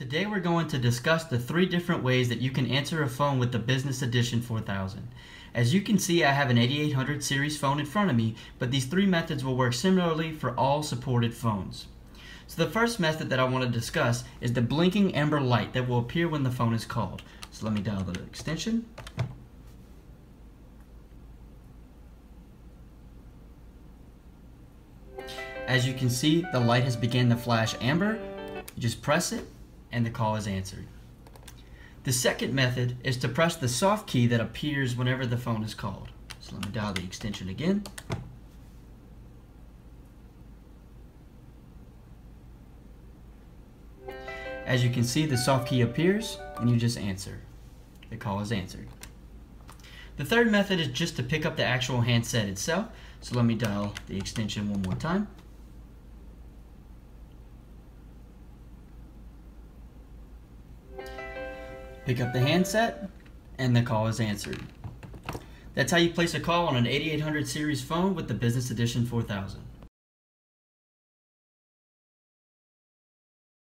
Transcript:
Today we're going to discuss the three different ways that you can answer a phone with the Business Edition 4000. As you can see I have an 8800 series phone in front of me, but these three methods will work similarly for all supported phones. So the first method that I want to discuss is the blinking amber light that will appear when the phone is called. So let me dial the extension. As you can see, the light has begun to flash amber. You just press it and the call is answered. The second method is to press the soft key that appears whenever the phone is called. So let me dial the extension again. As you can see, the soft key appears and you just answer. The call is answered. The third method is just to pick up the actual handset itself. So let me dial the extension one more time. Pick up the handset, and the call is answered. That's how you place a call on an 8800 series phone with the Business Edition 4000.